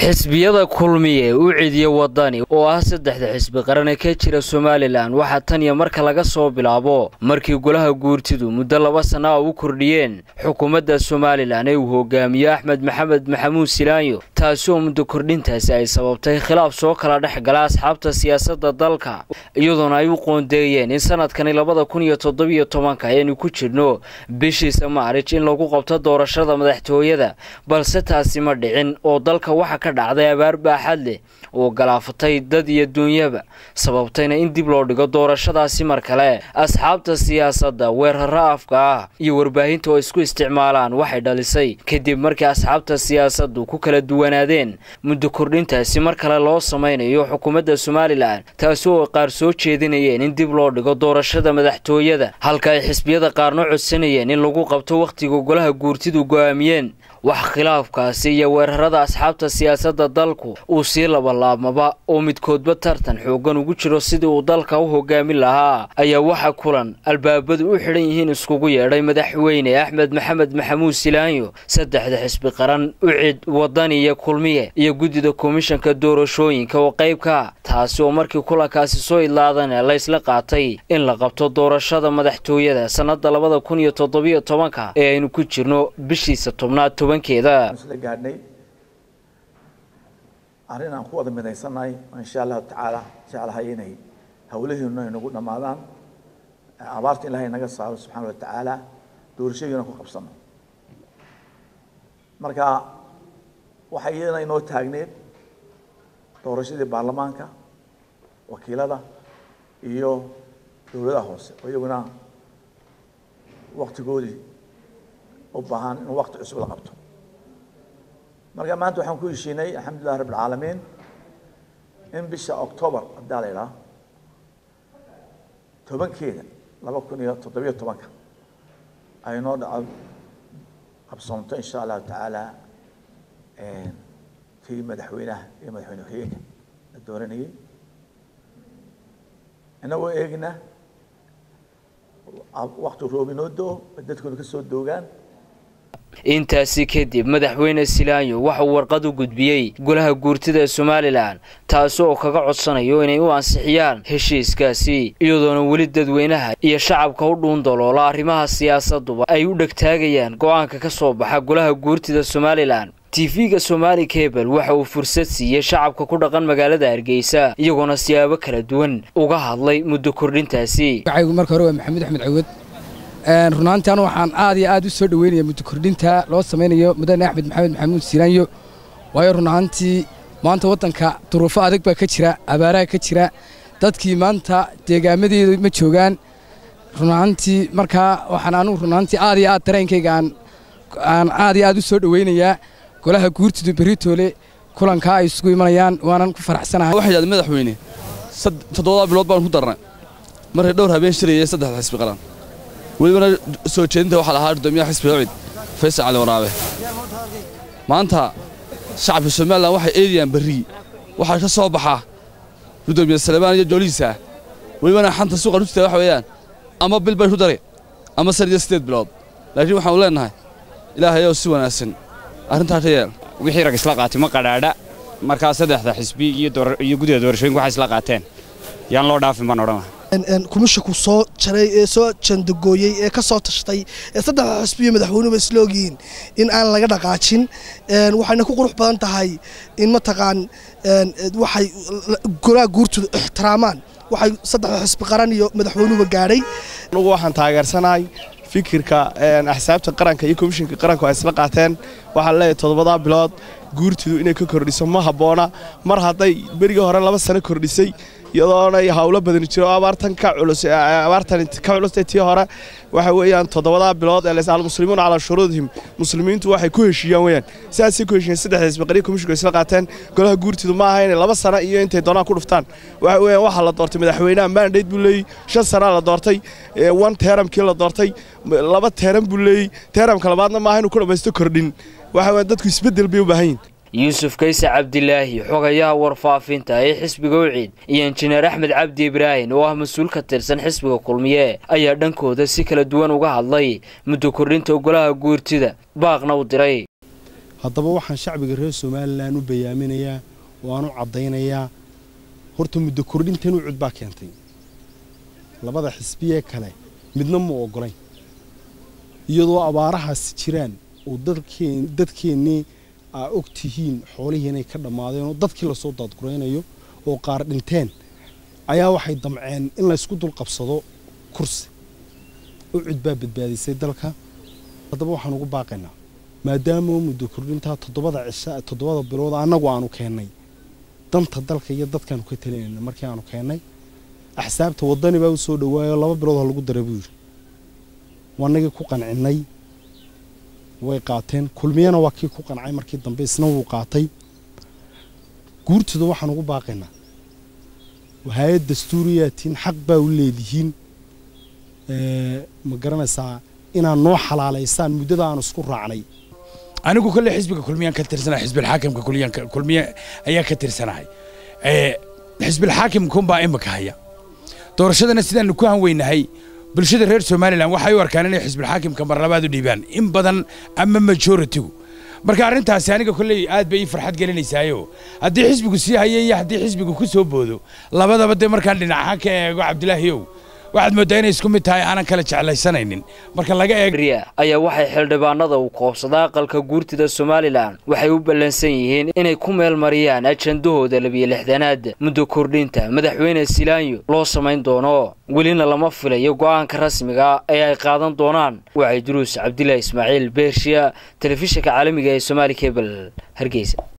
xisbiyada kulmiye u cidiye wadani oo ah saddexda xisbi qarane ka jira somalilan waxaa tan iyo marka laga soo bilaabo markii golaha guurtidu muddo laba sana a u kordhiyeen xukuumadda somalilan ee uu hogaamiyo axmed maxamed maxamuud silaanyo taasi oo muddo kordhintaasi ay sababtay khilaaf soo kala dhex gala asxaabta siyaasadda dalka iyadoona ay u qoondeeyeen in sanadkani labada kun iyo toddobiyo tobanka ayaynu ku jirno bishiisa maarij in lagu qabto doorashada madaxtooyada balse taasi ma dhicin oo dalka waxa ka dhacday abaar baaxad leh oo galaafatay dad iyo duunyaba sababtayna in dib loo dhigo doorashadaasi mar kale. Asxaabta siyaasadda weerarra afka ah iyo warbaahinta oo isku isticmaalaan waxay dhalisay. Kadib markii asxaabta siyaasaddu ku kala duwanaadeen muddo kordhintaasi mar kale loo samaynayo xukuumadda somalilan taasi oo qaar soo jeedinayeen in dib loo dhigo doorashada madaxtooyada halka ay xisbiyada qaarno codsanayeen in lagu qabto wakhtiga golaha guurtidu go'aamiyeen wax khilaafkaasi iyo weerarada asxaabta siyaasadda dalku uu sii labalaabmaba oo midkoodba tartan xooggan ugu jiro sidii uu dalka u hogaamin lahaa ayaa waxa kulan albaabadu u xidhan yihiin iskugu yeedhay madaxweyne axmed maxamed maxamuud silaanyo saddexda xisbi qaran ucid wadani iyo kulmiye iyo guddida komishanka doorashooyinka oo qaybka taasi oo markii kulankaasi soo idlaadana laysla qaatay in la qabto doorashada madaxtooyada sannada labada kun iyo toddobiyo tobanka ee aynu ku jirno bishiisa tobnaad gaadhnay. Arrin aan ku wada midaysannahay insha allahu tacaala jeclahay inay hawlaheenu ay nagu dhammaadaan abaarta ilahay naga saaro subxaana wa tacaala doorashadiina ku qabsano marka waxay iyadana inoo taagneed doorashadii baarlamaanka wakiilada iyo dowladaha hoose oo iyaguna waktigoodii in wakti cusub la qabto marka maanta waxaan ku heshiinay alxamdulilah rabb alcaalamiin in bisha october haddaa la idhaha tobankeeda laba kun iyo toddobiyo tobanka ay noo dhaco qabsoonto insha allahu tacaala kii madaxweynaha iyo madaxweyne ku-xigeenka la dooranayay inagoo eegna wakti roob inoo doo dadkooda ka soo doogaan intaasi kadib madaxweyne silaanyo waxauu warqad u gudbiyey golaha guurtida somalilan taasi oo kaga codsanayo inay u ansixiyaan heshiiskaasi iyadoona weli dadweynaha iyo shacabka u dhuundaloola arrimaha siyaasaduba ay u dhegtaagayaan go'aanka ka soo baxa golaha guurtida somalilan. Tv-ga somaali cable waxa uu fursad siiyey shacabka ku dhaqan magaalada hargeysa iyagoona siyaabo kala duwan uga hadlay muddo kordhintaasi. Marka maxamuud axmed cawad runaantii anu waxaan aad iyo aad u soo dhoweynaya muddo kordhinta loo samaynayo mudane axmed maxamed maxamuud silaanyo waayo runaantii maanta waddanka duruufo adag baa ka jira abaaraha ka jira. Dadkii maanta deegaamadeedu ma joogaan. Runaantii markaa waxaan anugu runaantii aad iyo aad dareenkayga aan aad iyo aad u soo dhoweynayaa golaha guurtidu beritoole kulankaa ay isugu imanayaan waanan ku faraxsanahay. Waxay yidhahdeen madaxweyne toddobadaa bilood baan ku darnay. Markay dhowr habeen shirayay saddexda xisbi qaran welibana soo jeedinta waxaa lahaa gudoomiyaha xisbiga ucid faysal cali waraabe. Maanta shacabka somalilan waxay eedayaan berrii waxaa ka soo baxa gudoomiye salebaan iyo joolihiisa welibana xanta suuqa rujita waxa weeyaan ama bil bay ku dari ama san iyo siddeed bilood. Laakiin waxaanu leennahay ilaahayow si wanaagsan. Arrintaa ka yeel. Wixii rag isla qaatay ma qadhaadha. Markaa saddexda xisbi iyo guddida doorashooyinka waxay isla qaateen. Yaan loo dhaafin baan odhan lahaa kumishaku soo jaray ee soo jandagooyey ee ka soo tashtay ee saddexda xisbiyo madaxweynuba ogyihiin in aan laga dhaqaajin. Waxayna ku qurux badan tahay in mataqaan waxay golaa guurtuda ixtiraamaan. Waxay saddexda xisbi qaran iyo madaxweynuba gaadhay anugu waxaan taageersanahay fikirka axsaabta qaranka iyo komishinka qaranku ay isla qaateen waxaan leeyahay toddobadaa bilood. Guurtidu inay ka kordhiso ma habboona mar hadday berigii hore laba sano kordhisay iyadoonay hawlo badani jiro. Abaartan ka culus abaartan ka culustay tii hore waxa weeyaan toddobadaa bilood ee laysa almuslimuuna calaa shuruudihim. Muslimiintu waxay ku heshiiyaan weeyaan. Sidaasay ku heshiiyeen saddexda isbaqariya komishinku isla qaateen. Golaha guurtidu ma aha inay laba sano iyo intay doonaan ku dhuftaan. Waxa weeyaan waxaa la doortay madaxweynaha mandate buu leeyey shan sanaa la doortay one teeramkii la doortay. Laba teeram buu leeyey teeramka labaadna maaha inuu ku dhammaysto kordhin waxa weeyaan dadku isbeddel bay u baahan yihiin yuusuf kayse cabdilaahi xogayaha warfaafinta ee xisbiga ucid iyo injineer axmed cabdi ibraahin oo ah mas'uul ka tirsan xisbiga kulmiye ayaa dhankooda si kala duwan uga hadlay muddo kordhinta golaha guurtida baaqna u diray. Haddaba waxaan shacbiga reer somalilan u bayaaminayaa oo aan u caddaynayaa. Horta muddo kordhintan u cud baa keentay. Labada xisbiyee kale midna ma ogolayn iyadoo abaarahaasi jiraan oo dadkeennii aa og tihiin xoolihii inay ka dhammaadeen oo dadkii la soo daadguraynayo oo qaar dhinteen ayaa waxay damceen in laysku dul qabsado kursi. U cud baa badbaadisay dalka. Haddaba waxaan ugu baaqaynaa maadaama muddo kordhintaa toddobada cisha toddobada bilood annagu aanu keennay danta dalka iyo dadkaanu ka talinayna markii aanu keennay axsaabta waddani baa u soo dhawaayo laba bilood ha lagu dara buu yidhi. Waanagii ku qancinnay way qaateen. Kulmiyana waa kii ku qancay markii dambe isna wuu qaatay. Guurtooda waxaan ugu baaqaynaa. Hay'ad dastuuriyaatiin xaq baa u leedihiin. Ma garanaysaa inaad noo xalaalaysaan muddada aan isku raacnay. Anigu kolle xisbiga kulmiyaan ka tirsanahay xisbilxaakimka kulmiye ayaan ka tirsanahay. Xisbilxaakimkunbaa imika haya. Doorashadana sidaanu ku hanweynahay bulshada reer somalilan waxay u arkaan inay xisbilxaakimka mar labaad u dhiibaan. In badan ama majoritigu marka arrintaasi aniga kolley aad bay ii farxad gelinaysaayo haddii xisbigu sii haya iyo haddii xisbigu ku soo boodo labadaba dee markaan dhinac ahaan ka eego cabdilaahiyow waxaad mooddaa inay isku mid tahay aanan kala jeclaysanaynin. Marka laga eeg ayaa waxay xildhibaanada uu koobsada aqalka guurtida somalilan. Waxay u ballansan yihiin inay ku meel mariyaan ajandahooda labiyo lixdanaad muddo kordhinta madaxweyne silaanyo loo samayn doono. Welina lama filayo go'aanka rasmiga ee ay qaadan doonaan. Waxay duruus cabdilaahi ismaaciil beershiya telefishinka caalamiga ee somaali kebel hargeysa